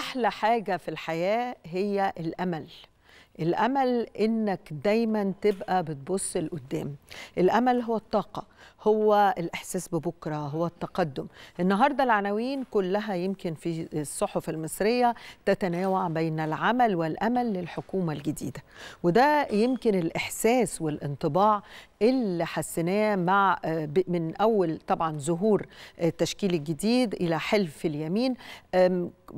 أحلى حاجة في الحياة هي الأمل. الأمل إنك دايما تبقى بتبص لقدام. الأمل هو الطاقة هو الإحساس ببكرة هو التقدم. النهارده العناوين كلها يمكن في الصحف المصرية تتناوع بين العمل والأمل للحكومة الجديدة. وده يمكن الإحساس والانطباع اللي حسيناه مع من أول طبعا ظهور التشكيل الجديد إلى حلف اليمين.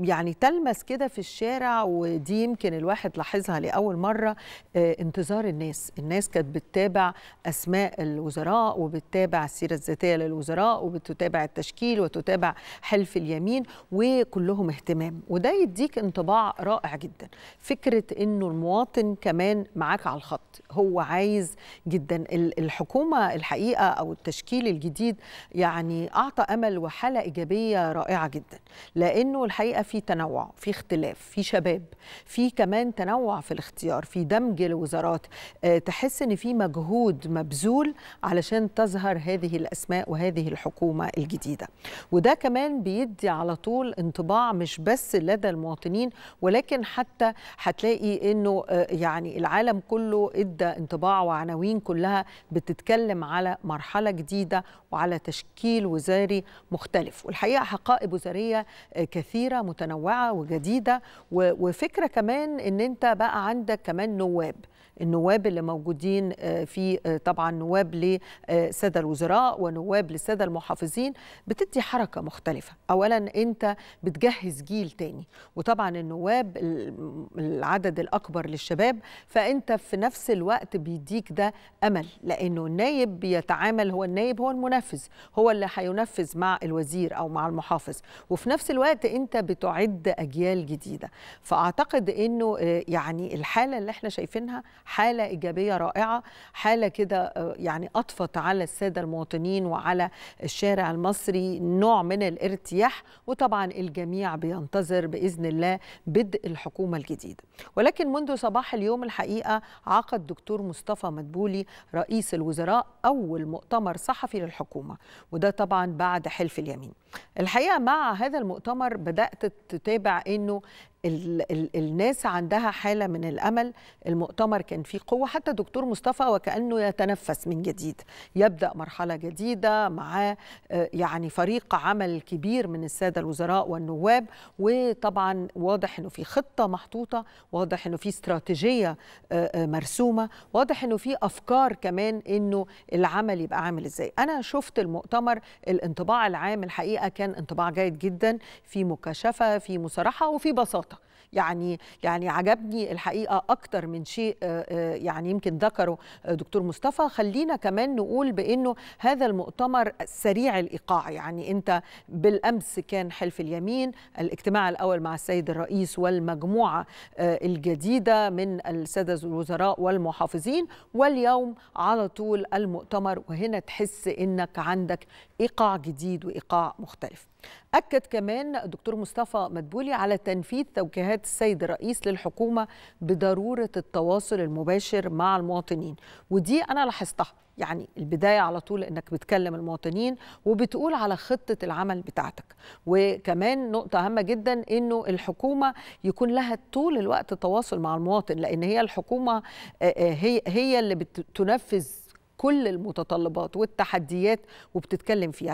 يعني تلمس كده في الشارع ودي يمكن الواحد لاحظها لأول مرة انتظار الناس. الناس كانت بتتابع أسماء الوزراء وبتتابع السيرة الذاتية للوزراء وبتتابع التشكيل وتتابع حلف اليمين وكلهم اهتمام. وده يديك انطباع رائع جدا. فكرة إنه المواطن كمان معاك على الخط هو عايز جدا. الحكومة الحقيقة أو التشكيل الجديد يعني أعطى أمل وحالة إيجابية رائعة جدا. لأنه الحقيقة في تنوع في اختلاف في شباب في كمان تنوع في الاختيار في دمج الوزارات. أه تحس إن في مجهود مبذول علشان تظهر هذه الأسماء وهذه الحكومة الجديدة. وده كمان بيدي على طول انطباع مش بس لدى المواطنين ولكن حتى هتلاقي إنه أه يعني العالم كله إدى انطباع وعناوين كلها بتتكلم على مرحلة جديدة وعلى تشكيل وزاري مختلف. والحقيقة حقائب وزارية كثيرة متنوعة وجديدة وفكرة كمان إن أنت بقى عندك كمان نواب. النواب اللي موجودين في طبعا نواب لسادة الوزراء ونواب للساده المحافظين بتدي حركة مختلفة. اولا أنت بتجهز جيل تاني وطبعا النواب العدد الأكبر للشباب فأنت في نفس الوقت بيديك ده أمل لأنه النايب بيتعامل هو النايب هو المنفذ هو اللي هينفذ مع الوزير أو مع المحافظ. وفي نفس الوقت أنت بتعد أجيال جديدة. فأعتقد إنه يعني الحالة اللي إحنا شايفينها حالة إيجابية رائعة حالة كده يعني أضفت على السادة المواطنين وعلى الشارع المصري نوع من الارتياح وطبعا الجميع بينتظر بإذن الله بدء الحكومة الجديدة ولكن منذ صباح اليوم الحقيقة عقد دكتور مصطفى مدبولي رئيس الوزراء أول مؤتمر صحفي للحكومة وده طبعا بعد حلف اليمين. الحقيقة مع هذا المؤتمر بدأت تتابع أنه ال ال الناس عندها حالة من الأمل المؤتمر كان فيه قوة حتى دكتور مصطفى وكأنه يتنفس من جديد يبدأ مرحلة جديدة مع يعني فريق عمل كبير من السادة الوزراء والنواب وطبعا واضح أنه في خطة محطوطة واضح أنه في استراتيجية مرسومة واضح أنه في أفكار كمان أنه العمل يبقى عامل إزاي. أنا شفت المؤتمر الانطباع العام الحقيقة كان انطباع جيد جدا في مكاشفة في مصارحة وفي بساطة يعني يعني عجبني الحقيقة أكتر من شيء يعني يمكن ذكره دكتور مصطفى. خلينا كمان نقول بإنه هذا المؤتمر سريع الإيقاع. يعني أنت بالأمس كان حلف اليمين الاجتماع الأول مع السيد الرئيس والمجموعة الجديدة من السادة الوزراء والمحافظين. واليوم على طول المؤتمر وهنا تحس إنك عندك إيقاع جديد وإيقاع مختلف. أكد كمان الدكتور مصطفى مدبولي على تنفيذ توجيهات السيد الرئيس للحكومة بضرورة التواصل المباشر مع المواطنين. ودي أنا لاحظتها. يعني البداية على طول إنك بتكلم المواطنين وبتقول على خطة العمل بتاعتك. وكمان نقطة هامة جدا إنه الحكومة يكون لها طول الوقت تواصل مع المواطن لأن هي الحكومة هي هي اللي بتنفذ كل المتطلبات والتحديات وبتتكلم فيها.